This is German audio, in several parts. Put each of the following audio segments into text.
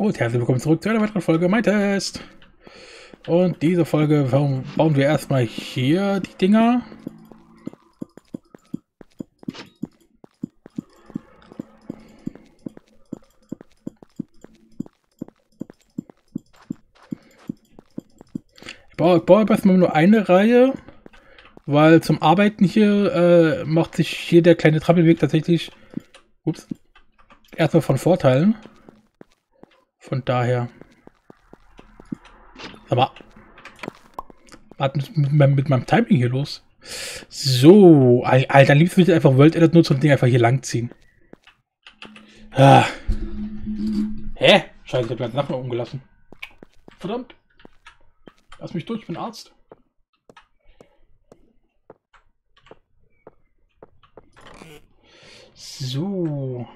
Und herzlich willkommen zurück zu einer weiteren Folge Mein Test. Und diese Folge bauen wir erstmal hier die Dinger. Ich baue, baue erstmal nur eine Reihe, weil zum Arbeiten hier äh, macht sich hier der kleine Trampelweg tatsächlich ups, erstmal von Vorteilen. Von daher. Aber. Was ist mit, mit, meinem Timing hier los? So. Alter, liebst du einfach World Edit nutzen und Ding einfach hier langziehen. Ah. Hä? Scheiße, ich hab gleich Sachen umgelassen. Verdammt. Lass mich durch, ich bin Arzt. So.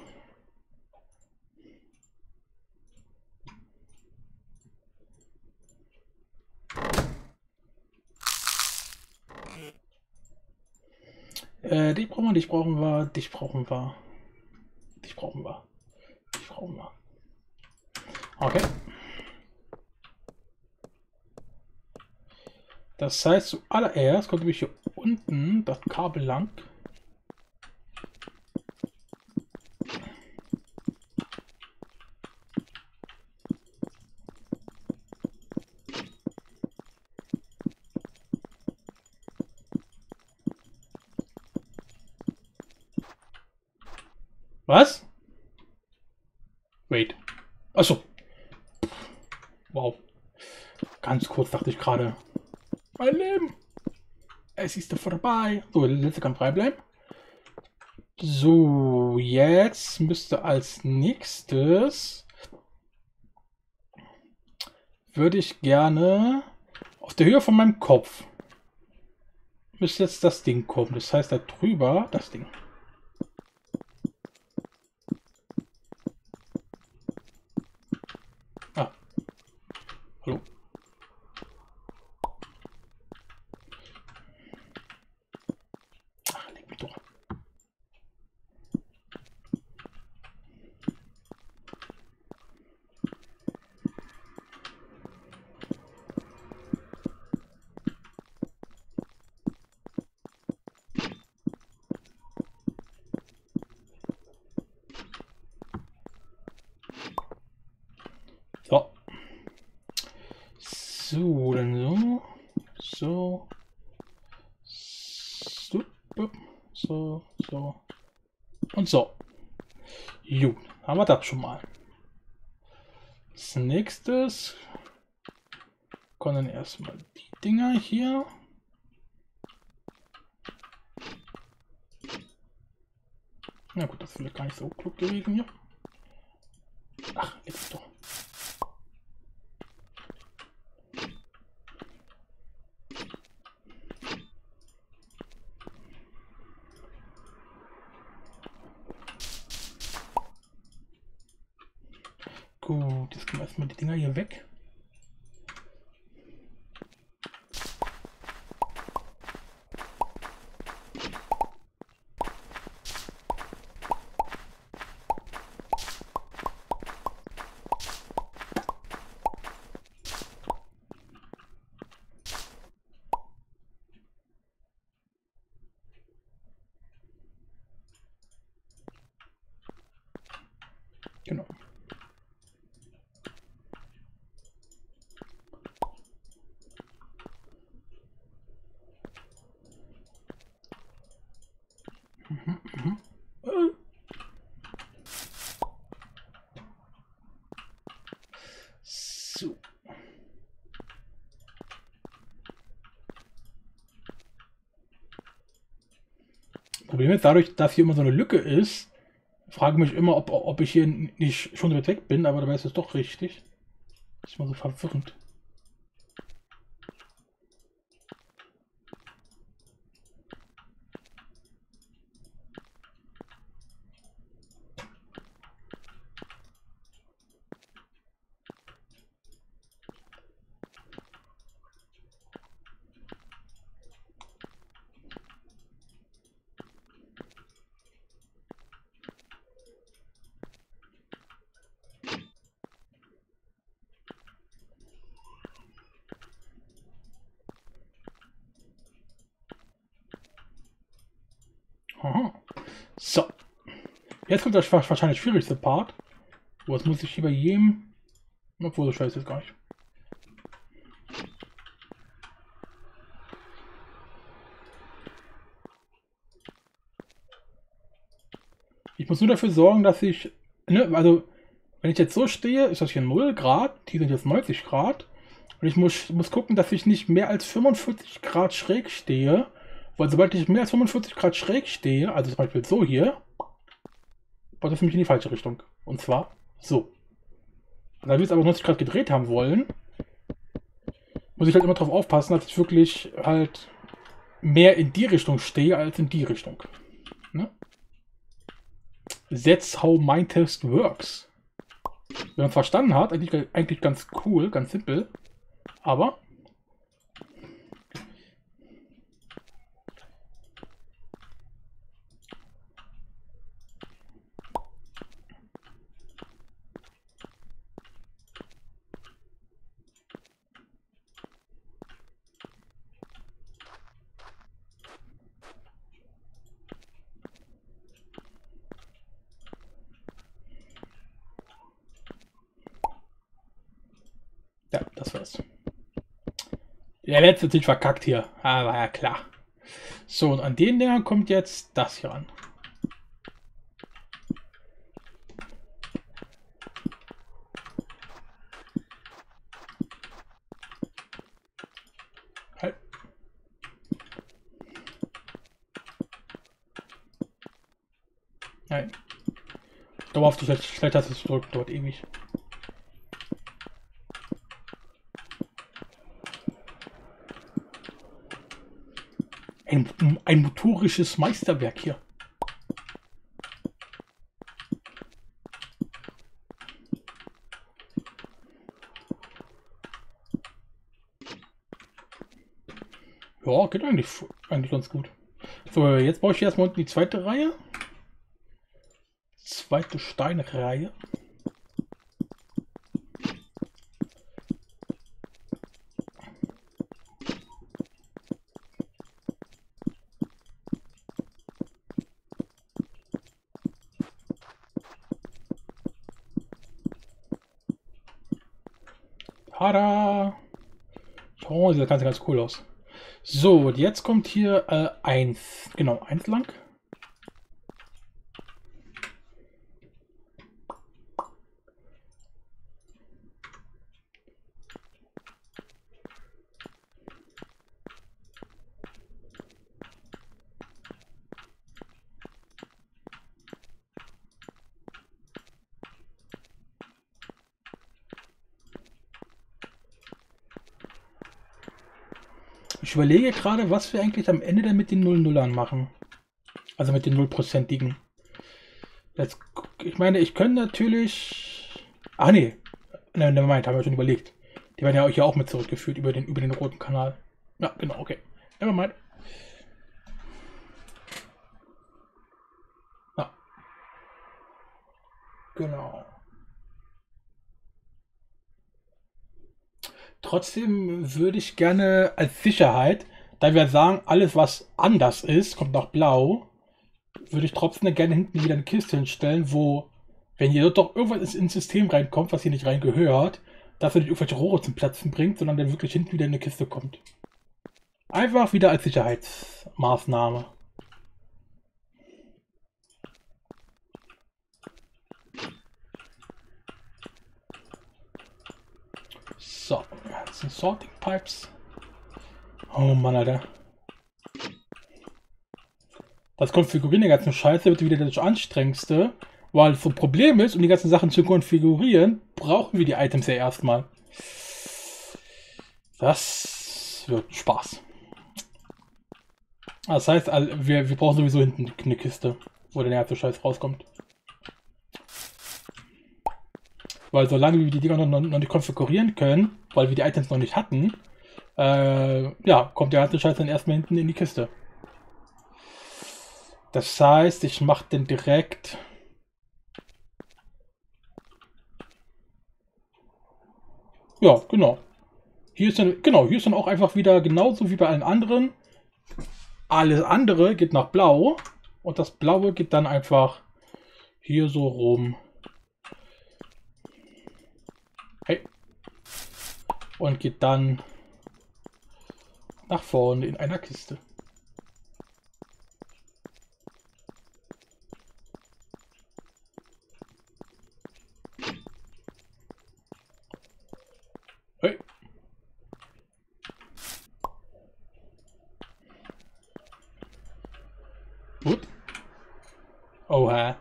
Äh, dich brauchen wir, dich brauchen wir, dich brauchen wir. Dich brauchen wir. Dich brauchen wir. Okay. Das heißt, zuallererst kommt nämlich hier unten das Kabel lang. Was? Wait. Achso. Wow. Ganz kurz dachte ich gerade. Mein Leben. Es ist vorbei. So, der letzte kann frei bleiben. So, jetzt müsste als nächstes würde ich gerne auf der Höhe von meinem Kopf müsste jetzt das Ding kommen. Das heißt, da drüber das Ding. So, dann so. So. So. Und so. Gut, haben wir das schon mal. Als nächstes kommen erstmal die Dinger hier. Na gut, das ist vielleicht gar nicht so klug gewesen hier. Ach, jetzt doch. Gut, jetzt kommen erstmal die Dinger hier weg. Genau. So. Problem ist, dadurch, dass hier immer so eine Lücke ist, frage mich immer, ob, ob ich hier nicht schon weit weg bin, aber dabei ist es doch richtig. Das ist mal so verwirrend. Aha. So. Jetzt kommt das wahrscheinlich schwierigste Part. Was muss ich hier bei jedem... Obwohl, so scheiße ist gar nicht. Ich muss nur dafür sorgen, dass ich... Ne, also, wenn ich jetzt so stehe, ist das hier 0 Grad. Die sind jetzt 90 Grad. Und ich muss, muss gucken, dass ich nicht mehr als 45 Grad schräg stehe. Weil sobald ich mehr als 45 Grad schräg stehe, also zum Beispiel so hier, war das nämlich in die falsche Richtung. Und zwar so. Und da wir es aber 90 Grad gedreht haben wollen, muss ich halt immer darauf aufpassen, dass ich wirklich halt mehr in die Richtung stehe als in die Richtung. Ne? That's how my test works. Wenn man verstanden hat, eigentlich, eigentlich ganz cool, ganz simpel. Aber Ja, das war's. Der letzte Tisch verkackt hier. Aber ja klar. So, und an den Dingern kommt jetzt das hier an. Halt. Nein. Dauerhaft die Schlechter drücken dort ewig. Ein, ein motorisches Meisterwerk hier. Ja, geht eigentlich, eigentlich ganz gut. So, jetzt baue ich erstmal unten die zweite Reihe. Zweite Steinreihe. Sieht ganz, ganz cool aus. So, und jetzt kommt hier äh, eins. Genau, eins lang. Ich überlege gerade, was wir eigentlich am Ende denn mit den 0-0ern machen. Also mit den 0%igen. Jetzt, ich meine, ich könnte natürlich... Ah, nee. Ne, ne, meint, haben wir schon überlegt. Die werden ja hier auch mit zurückgeführt über den, über den roten Kanal. Ja, genau, okay. Nevermind. Ja. Genau. Trotzdem würde ich gerne als Sicherheit, da wir sagen, alles was anders ist, kommt nach blau, würde ich trotzdem gerne hinten wieder eine Kiste hinstellen, wo, wenn hier doch irgendwas ins System reinkommt, was hier nicht reingehört, dass er nicht irgendwelche Rohre zum Platzen bringt, sondern dann wirklich hinten wieder in eine Kiste kommt. Einfach wieder als Sicherheitsmaßnahme. So, jetzt sind Sorting Pipes. Oh Mann, Alter. Das Konfigurieren der ganzen Scheiße wird wieder das anstrengendste, weil so ein Problem ist, um die ganzen Sachen zu konfigurieren, brauchen wir die Items ja erstmal. Das wird Spaß. Das heißt, wir, wir brauchen sowieso hinten eine Kiste, wo der ganze Scheiß rauskommt. Weil solange wir die Dinger noch, noch nicht konfigurieren können, weil wir die Items noch nicht hatten, äh, ja, kommt der ganze Scheiß dann erstmal hinten in die Kiste. Das heißt, ich mache den direkt... Ja, genau. Hier ist dann, genau, hier ist dann auch einfach wieder genauso wie bei allen anderen. Alles andere geht nach blau. Und das blaue geht dann einfach hier so rum. Hey. Und geht dann nach vorne in einer Kiste. Oha.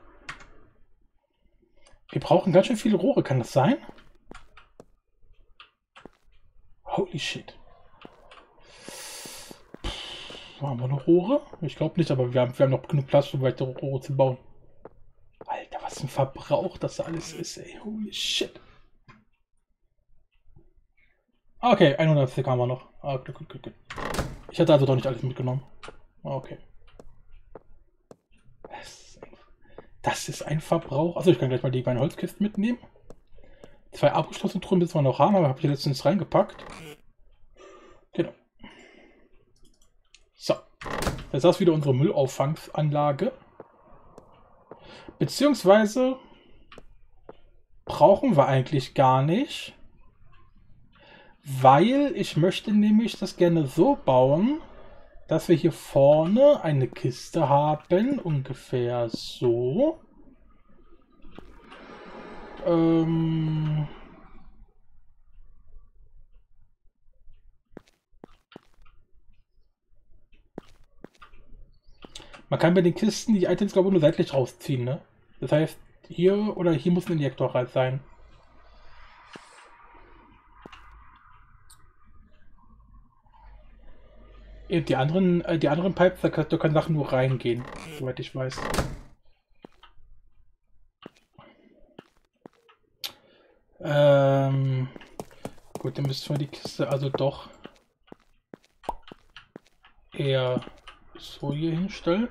Wir brauchen ganz schön viele Rohre, kann das sein? Holy shit. Haben wir noch Rohre? Ich glaube nicht, aber wir haben, wir haben noch genug Platz, um weitere Rohre zu bauen. Alter, was ein Verbrauch das alles ist, ey. Holy shit. Okay, 100 Stick haben wir noch. Ah, gut, gut, gut, gut. Ich hatte also doch nicht alles mitgenommen. Okay. Das ist ein Verbrauch. Also ich kann gleich mal die beiden Holzkisten mitnehmen. Zwei abgeschlossene Truhen müssen wir noch haben, aber habe ich letztens reingepackt. Genau. So. Das ist wieder unsere Müllauffangsanlage. Beziehungsweise brauchen wir eigentlich gar nicht. Weil ich möchte nämlich das gerne so bauen, dass wir hier vorne eine Kiste haben, ungefähr so. Ähm Man kann bei den Kisten die Items, glaube ich, nur seitlich rausziehen, ne? Das heißt, hier oder hier muss ein Injektor halt sein. Die anderen, äh, die anderen Pipes, da können Sachen nur reingehen, soweit ich weiß. Gut, dann müssen wir die Kiste also doch eher so hier hinstellen.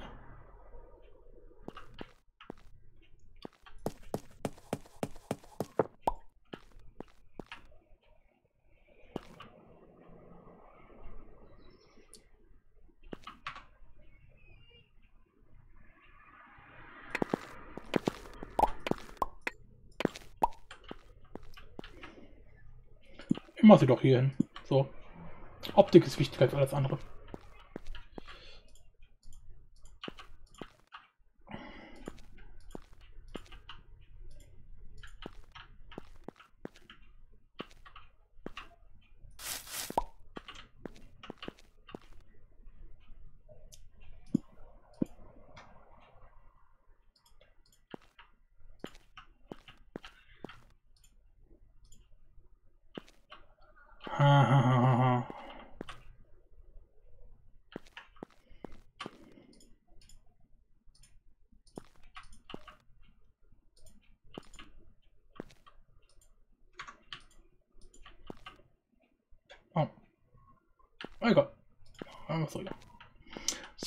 Mach sie doch hier hin. So. Optik ist wichtiger als alles andere.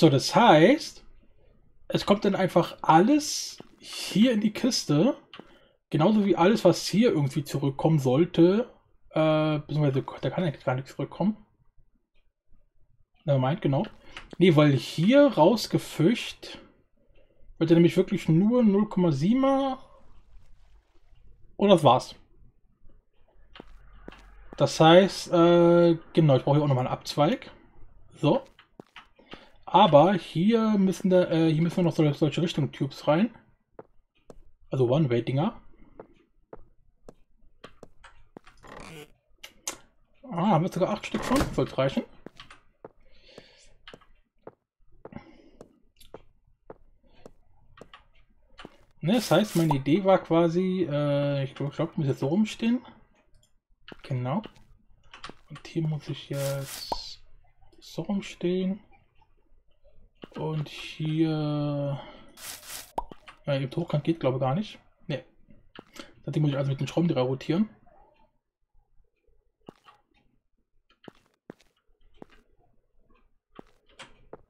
So, das heißt, es kommt dann einfach alles hier in die Kiste. Genauso wie alles, was hier irgendwie zurückkommen sollte. Äh, beziehungsweise, da kann eigentlich gar nichts zurückkommen. Na, genau. Nee, weil hier rausgefischt wird er nämlich wirklich nur 0,7er. Und das war's. Das heißt, äh, genau, ich brauche hier auch nochmal einen Abzweig. So. Aber hier müssen, da, äh, hier müssen wir noch solche, solche Richtung-Tubes rein. Also One-Way-Dinger. Ah, haben wir sogar acht Stück von. Sollte reichen. Ne, das heißt, meine Idee war quasi, äh, ich glaube, glaub, ich muss jetzt so rumstehen. Genau. Und hier muss ich jetzt so rumstehen. Und hier... Ja, eben hochkant geht, glaube ich, gar nicht. Ne. Das muss ich also mit dem Schraubendreher rotieren.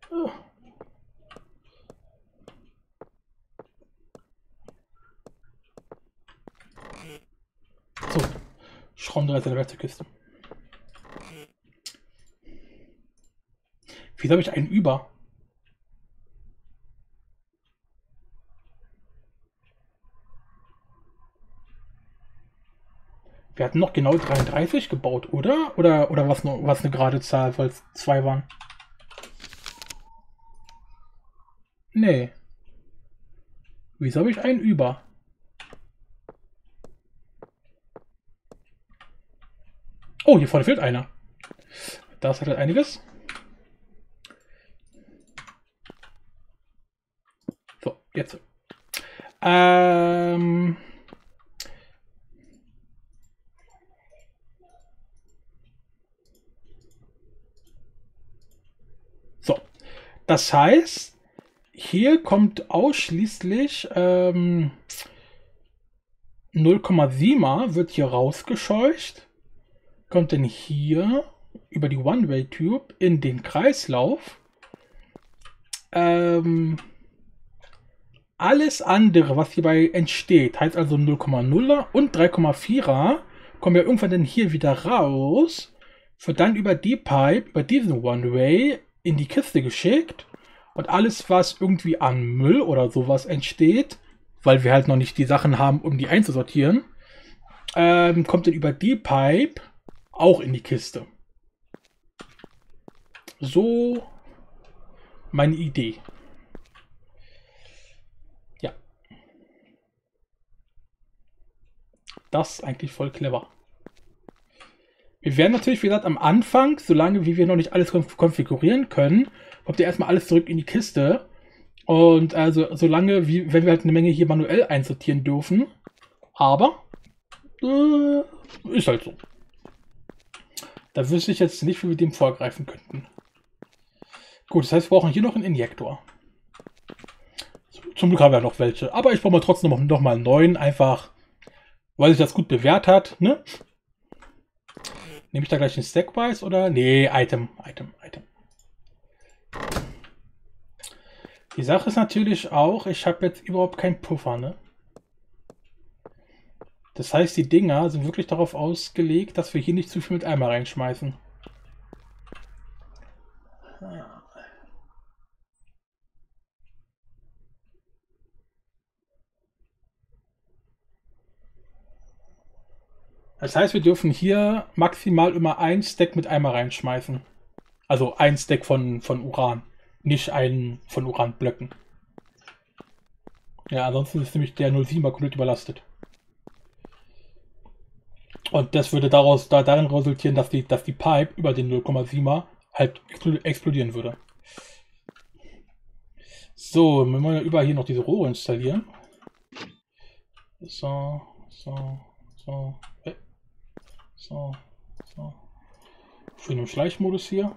Oh. So. Schraubendreher ist in der Werkzeugkiste. Wieso habe ich einen über? Wir hatten noch genau 33 gebaut, oder? Oder, oder was, was eine gerade Zahl, weil es zwei waren? Nee. Wieso habe ich einen über? Oh, hier vorne fehlt einer. Das hat halt einiges. So, jetzt. Ähm... So, das heißt, hier kommt ausschließlich ähm, 0,7er wird hier rausgescheucht, kommt dann hier über die One-Way-Tube in den Kreislauf. Ähm, alles andere, was hierbei entsteht, heißt also 0,0er und 3,4er, kommen ja irgendwann dann hier wieder raus, wird dann über die Pipe, über diesen One-Way in die Kiste geschickt und alles, was irgendwie an Müll oder sowas entsteht, weil wir halt noch nicht die Sachen haben, um die einzusortieren, ähm, kommt dann über die Pipe auch in die Kiste. So meine Idee. Ja. Das ist eigentlich voll clever. Wir werden natürlich, wie gesagt, am Anfang, solange wie wir noch nicht alles konfigurieren können, kommt ja erstmal alles zurück in die Kiste. Und also solange, wie, wenn wir halt eine Menge hier manuell einsortieren dürfen. Aber äh, ist halt so. Da wüsste ich jetzt nicht, wie wir dem vorgreifen könnten. Gut, das heißt, wir brauchen hier noch einen Injektor. Zum Glück haben wir noch welche. Aber ich brauche mal trotzdem noch, noch mal einen neuen, einfach weil sich das gut bewährt hat. Ne? Nehme ich da gleich einen Stackwise oder? Nee, Item, Item, Item. Die Sache ist natürlich auch, ich habe jetzt überhaupt keinen Puffer, ne? Das heißt, die Dinger sind wirklich darauf ausgelegt, dass wir hier nicht zu viel mit Eimer reinschmeißen. Das heißt, wir dürfen hier maximal immer ein Stack mit Eimer reinschmeißen. Also ein Stack von, von Uran, nicht einen von Uranblöcken. Ja, ansonsten ist nämlich der 07er komplett überlastet. Und das würde daraus da, darin resultieren, dass die, dass die Pipe über den 0,7er halt explodieren würde. So, wir wollen ja überall hier noch diese Rohre installieren. So, so, so. So, so. Schön im Schleichmodus hier.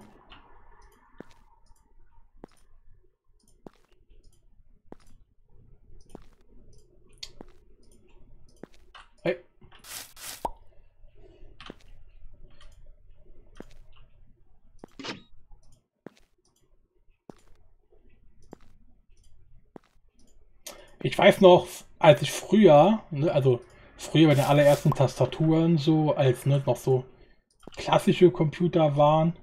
Ich weiß noch, als ich früher, ne, also früher bei den allerersten Tastaturen so, als ne, noch so klassische Computer waren.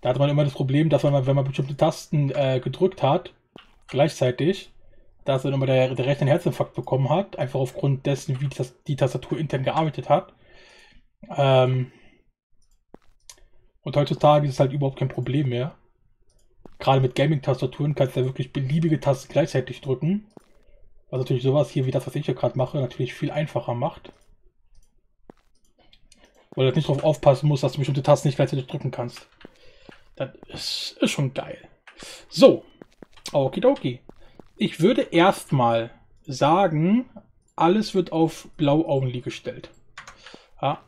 Da hatte man immer das Problem, dass man, wenn man bestimmte Tasten äh, gedrückt hat, gleichzeitig, dass dann immer der, der Rechner einen Herzinfarkt bekommen hat, einfach aufgrund dessen, wie das, die Tastatur intern gearbeitet hat. Ähm und heutzutage ist es halt überhaupt kein Problem mehr. Gerade mit Gaming-Tastaturen kannst du ja wirklich beliebige Tasten gleichzeitig drücken. Was natürlich sowas hier wie das, was ich hier gerade mache, natürlich viel einfacher macht. Weil du nicht darauf aufpassen musst, dass du bestimmte Tasten nicht gleichzeitig drücken kannst. Das ist, ist schon geil. So. Okidoki. Ich würde erstmal sagen, alles wird auf blau only gestellt. Ja.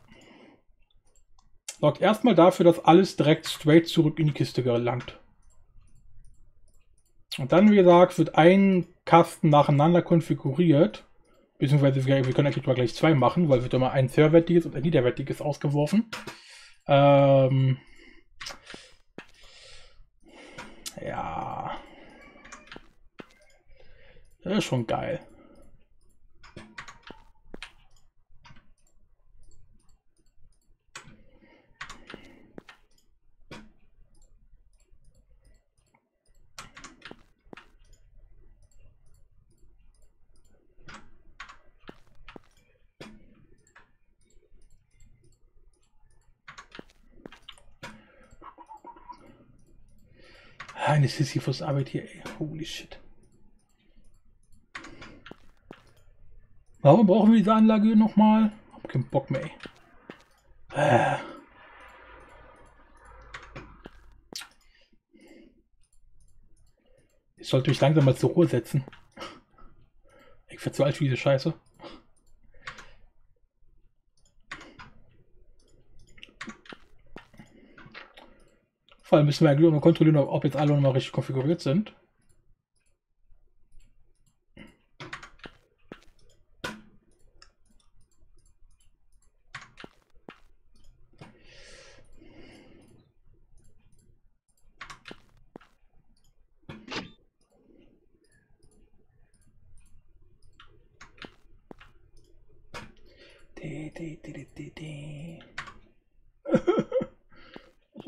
Sorgt erstmal dafür, dass alles direkt straight zurück in die Kiste gelangt. Und dann, wie gesagt, wird ein Kasten nacheinander konfiguriert. Beziehungsweise wir, können eigentlich mal gleich zwei machen, weil wird immer ein höherwertiges und ein niederwertiges ausgeworfen. Ähm ja. Das ist schon geil. Eine Sisyphus-Arbeit hier, ey. Holy shit. Warum brauchen wir diese Anlage nochmal? Hab keinen Bock mehr. Äh. Ich sollte mich langsam mal zur Ruhe setzen. Ich für diese Scheiße. Vor allem müssen wir eigentlich nur kontrollieren, ob jetzt alle nochmal richtig konfiguriert sind.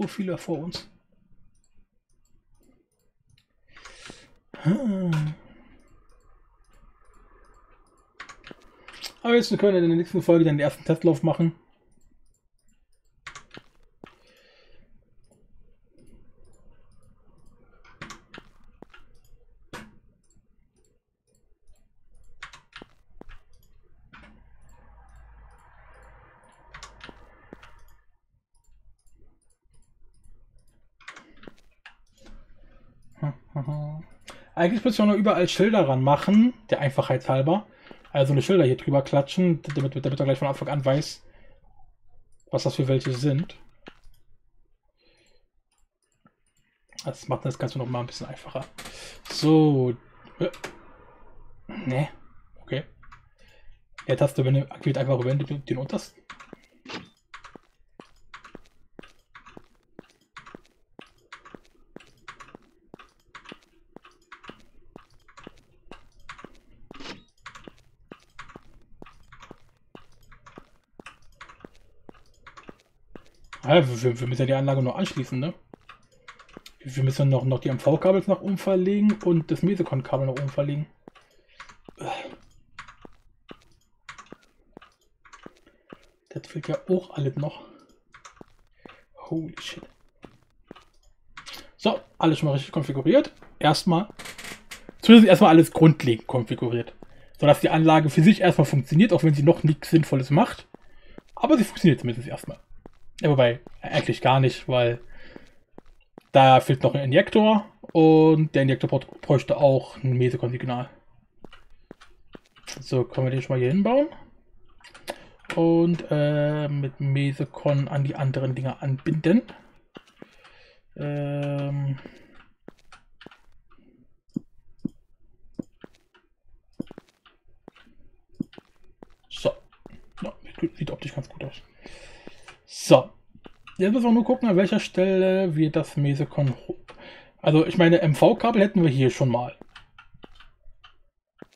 so viele vor uns. Aber jetzt können wir in der nächsten Folge dann den ersten Testlauf machen. Eigentlich müssen wir noch überall Schilder ran machen, der Einfachheit halber. Also eine Schilder hier drüber klatschen, damit, damit er gleich von Anfang an weiß, was das für welche sind. Das macht das Ganze noch mal ein bisschen einfacher. So. Ne. Okay. Der Taste aktiviert einfach über den untersten. Ja, wir, wir, müssen ja die Anlage noch anschließen, ne? Wir müssen noch, noch die MV-Kabel nach oben verlegen und das Mesecon-Kabel nach oben verlegen. Das fehlt ja auch alles noch. Holy shit. So, alles schon mal richtig konfiguriert. Erstmal, zumindest erstmal alles grundlegend konfiguriert. Sodass die Anlage für sich erstmal funktioniert, auch wenn sie noch nichts Sinnvolles macht. Aber sie funktioniert zumindest erstmal. Ja, wobei, eigentlich gar nicht, weil da fehlt noch ein Injektor und der Injektor bräuchte auch ein Mesekon-Signal. So, können wir den schon mal hier hinbauen. Und äh, mit Mesekon an die anderen Dinger anbinden. Ähm so. Sieht optisch ganz gut aus. So. Jetzt müssen wir nur gucken, an welcher Stelle wir das Mesekon. Also, ich meine, MV-Kabel hätten wir hier schon mal.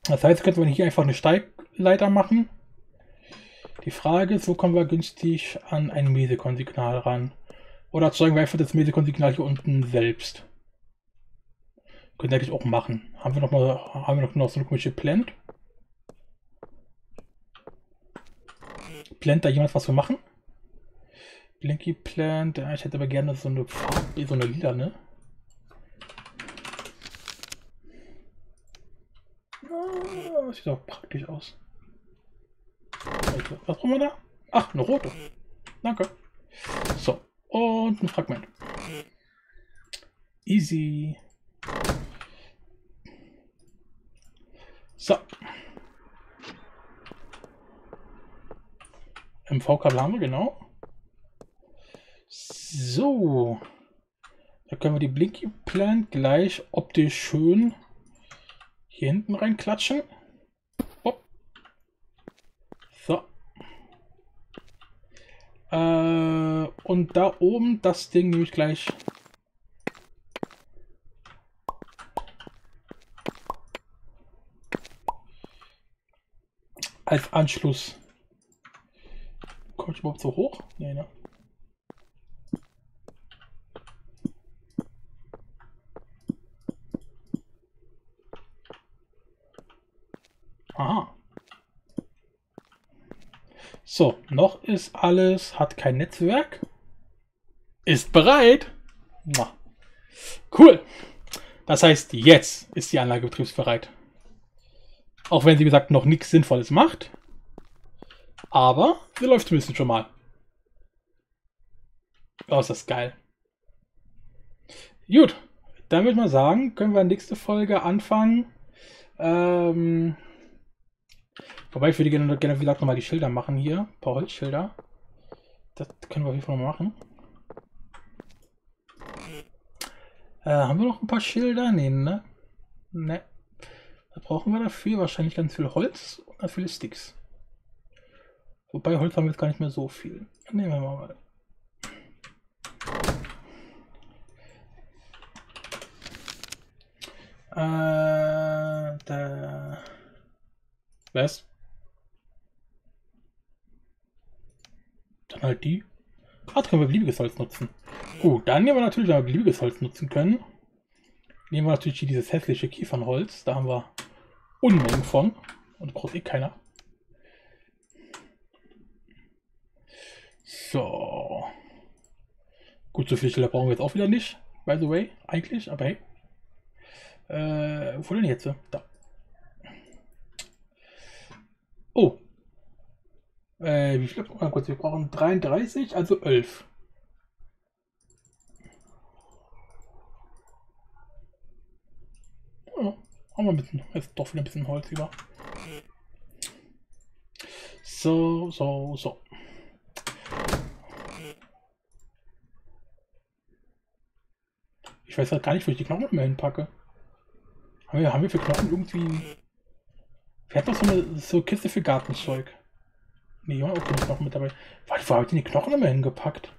Das heißt, könnten wir hier einfach eine Steigleiter machen. Die Frage ist, wo kommen wir günstig an ein Mesekon-Signal ran? Oder erzeugen wir einfach das Mesekon-Signal hier unten selbst? Können wir eigentlich auch machen. Haben wir noch mal, haben wir noch, noch so eine komische Plant? Plant da jemand was zu machen? Blinky Plant. Ich hätte aber gerne so eine so eine lila, ne? Ah, sieht auch praktisch aus. Was brauchen wir da? Ach, eine rote. Danke. So, und ein Fragment. Easy. So. MV-Kabel haben wir, genau. So. Da können wir die Blinky Plant gleich optisch schön hier hinten reinklatschen. Hopp. So. Äh, und da oben das Ding nehme ich gleich als Anschluss. Komme ich überhaupt so hoch? Nee, ne? Aha. So, noch ist alles, hat kein Netzwerk. Ist bereit. Cool. Das heißt, jetzt ist die Anlage betriebsbereit. Auch wenn sie, wie gesagt, noch nichts Sinnvolles macht. Aber sie läuft zumindest schon mal. Oh, ist das geil. Gut, dann würde ich mal sagen, können wir nächste Folge anfangen. Ähm, wobei ich würde gerne, gerne wie gesagt, nochmal die Schilder machen hier. Ein paar Holzschilder. Das können wir auf jeden Fall machen. Äh, haben wir noch ein paar Schilder? Nee, ne? Ne. Was brauchen wir dafür? Wahrscheinlich ganz viel Holz und ganz viele Sticks. Wobei Holz haben wir jetzt gar nicht mehr so viel. Nehmen wir mal. Äh, da. Was? Dann halt die. Ah, können wir beliebiges Holz nutzen. Gut, dann nehmen wir natürlich, wenn wir beliebiges Holz nutzen können, nehmen wir natürlich dieses hässliche Kiefernholz. Da haben wir Unmengen von. Und braucht eh keiner. So. Gut, so viele Schilder brauchen wir jetzt auch wieder nicht. By the way, eigentlich, aber hey. Äh, wo denn jetzt? Da. Oh. Äh, wie viel brauchen wir? Wir brauchen 33, also 11. Ja, haben wir ein bisschen, jetzt doch wieder ein bisschen Holz über. So, so, so. Ich weiß halt gar nicht, wo ich die Knochen mehr hinpacke. Haben wir, haben wir für Knochen irgendwie... Wir hatten doch so eine so Kiste für Gartenzeug. Nee, auch keine Knochen mit dabei. Warte, wo habe ich denn die Knochen immer hingepackt?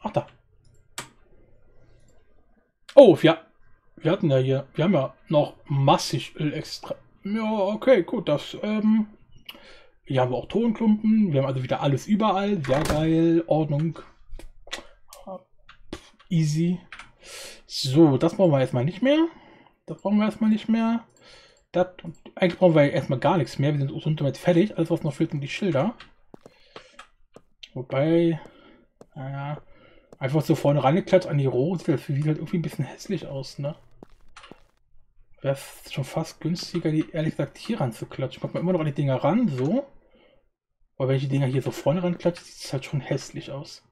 Ach da. Oh, ja. Wir hatten ja hier, wir haben ja noch massig Öl extra. Ja, okay, gut, das, ähm, hier haben wir auch Tonklumpen, wir haben also wieder alles überall, sehr geil, Ordnung, easy. So, das brauchen wir erstmal nicht mehr, das brauchen wir erstmal nicht mehr. Das, eigentlich brauchen wir erstmal gar nichts mehr, wir sind uns damit fertig, alles was noch fehlt sind die Schilder. Wobei, naja, einfach so vorne rangeklatscht an die Rohre, sieht halt irgendwie ein bisschen hässlich aus, ne? wäre schon fast günstiger, die ehrlich gesagt hier ranzuklatschen. Kommt man immer noch an die Dinger ran, so. Aber wenn ich die Dinger hier so vorne ranklatsche, sieht es halt schon hässlich aus.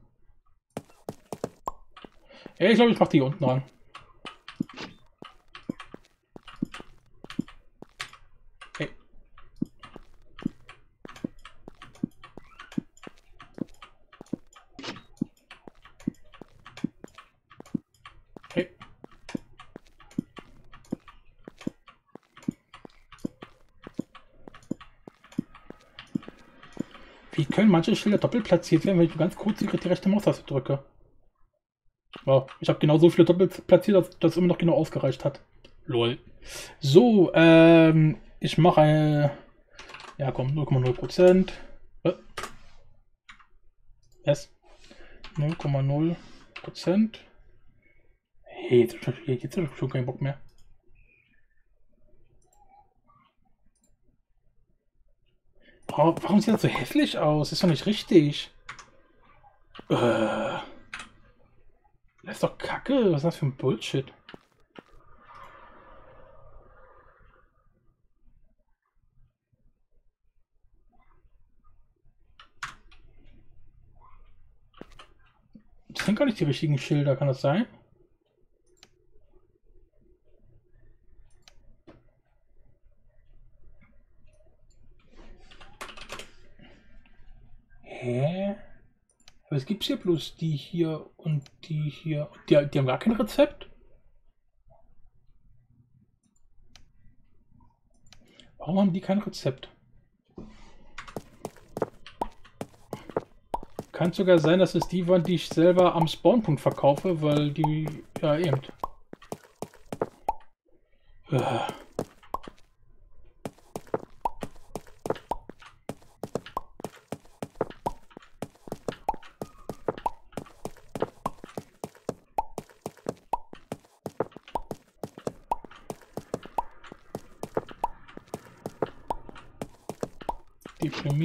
Ja, ich glaube, ich mache die hier unten ran. können manche Schilder doppelt platziert werden, wenn ich ganz kurz die rechte Maustaste drücke. Wow, ich habe genau so viele doppelt platziert, dass das immer noch genau ausgereicht hat. Lol. So, ähm, ich mache eine. Ja, komm, 0,0%. Äh. Yes. 0,0%. Hey, jetzt, jetzt habe ich schon keinen Bock mehr. Oh, warum sieht das so hässlich aus? Ist doch nicht richtig. Äh. Das ist doch kacke. Was ist das für ein Bullshit? Das sind gar nicht die richtigen Schilder, kann das sein? Gibt hier bloß die hier und die hier. Die, die haben gar kein Rezept. Warum haben die kein Rezept? Kann sogar sein, dass es die waren, die ich selber am Spawnpunkt verkaufe, weil die ja eben. Äh.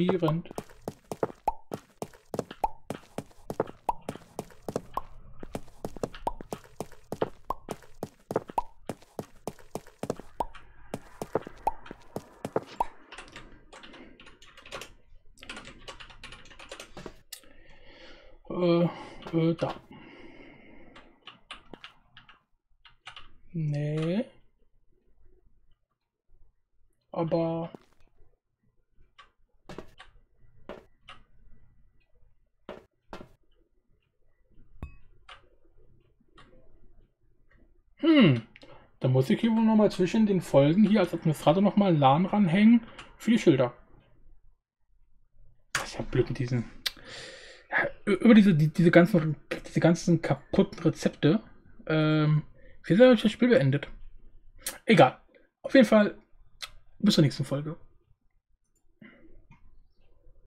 Deprimierend. Äh, äh, da. Nee. Aber... Hm. Wohl nochmal zwischen den Folgen hier als Administrator nochmal LAN ranhängen für die Schilder. Das ist ja blöd mit diesen. Ja, über diese, die, diese, ganzen, diese ganzen kaputten Rezepte. Ähm, wie habe das Spiel beendet? Egal. Auf jeden Fall, bis zur nächsten Folge.